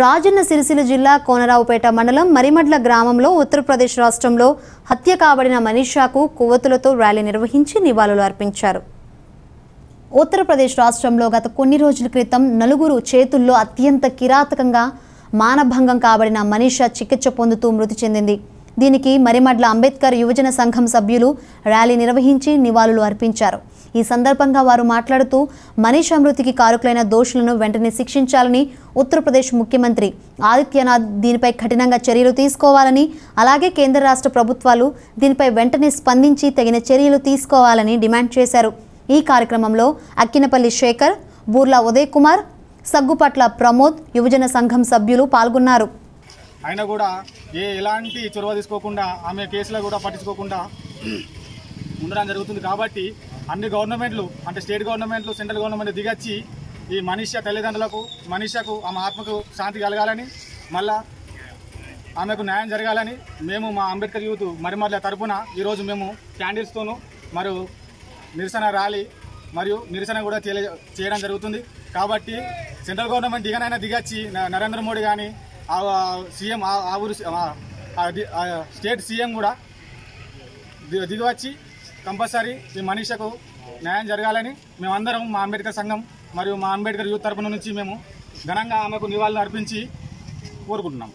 రాజన్న సిరిసిల్ల జిల్లా కోనరావుపేట మండలం మరిమడ్ల గ్రామంలో ఉత్తరప్రదేశ్ రాష్ట్రంలో హత్య కాబడిన మనీషాకు కొవ్వొత్తులతో ర్యాలీ నిర్వహించి నివాళులు అర్పించారు. ఉత్తరప్రదేశ్ రాష్ట్రంలో గత కొన్ని రోజుల క్రితం నలుగురు చేతుల్లో అత్యంత కిరాతకంగా మానభంగం కాబడిన మనీషా చికిత్స పొందుతూ మృతి చెందింది. దీనికి మరిమడ్ల అంబేద్కర్ యువజన సంఘం సభ్యులు ర్యాలీ నిర్వహించి నివాళులు అర్పించారు. ఈ సందర్భంగా వారు మాట్లాడుతూ మనీష్ మృతికి కారుకులైన దోషులను వెంటనే శిక్షించాలని ఉత్తరప్రదేశ్ ముఖ్యమంత్రి ఆదిత్యనాథ్ దీనిపై కఠినంగా చర్యలు తీసుకోవాలని అలాగే కేంద్ర రాష్ట్ర ప్రభుత్వాలు దీనిపై వెంటనే స్పందించి తగిన చర్యలు తీసుకోవాలని డిమాండ్ చేశారు. ఈ కార్యక్రమంలో అక్కినపల్లి శేఖర్ బూర్లా ఉదయ్ కుమార్ సగ్గుపట్ల ప్రమోద్ యువజన సంఘం సభ్యులు పాల్గొన్నారు. అయినా కూడా ఏ ఎలాంటి చొరవ తీసుకోకుండా ఆమె కేసులో కూడా పట్టించుకోకుండా ఉండడం జరుగుతుంది కాబట్టి అన్ని గవర్నమెంట్లు అంటే స్టేట్ గవర్నమెంట్లు సెంట్రల్ గవర్నమెంట్ దిగచ్చి ఈ మనిషి తల్లిదండ్రులకు మనిషకు ఆమె ఆత్మకు శాంతి కలగాలని మళ్ళా ఆమెకు న్యాయం జరగాలని మేము మా అంబేద్కర్ యూత్ మరిమర్ల తరపున ఈరోజు మేము క్యాండిల్స్తోనూ మరియు నిరసన ర్యాలీ మరియు నిరసన కూడా చేయడం జరుగుతుంది. కాబట్టి సెంట్రల్ గవర్నమెంట్ దిగనైనా దిగచ్చి నరేంద్ర మోడీ కానీ సీఎం ఆ ఊరు స్టేట్ సీఎం కూడా దిగివచ్చి కంపల్సరీ ఈ మనీషకు న్యాయం జరగాలని మేమందరం మా అంబేద్కర్ సంఘం మరియు మా అంబేద్కర్ యూత్ తరపున నుంచి మేము ఘనంగా ఆమెకు నివాళులు అర్పించి కోరుకుంటున్నాం.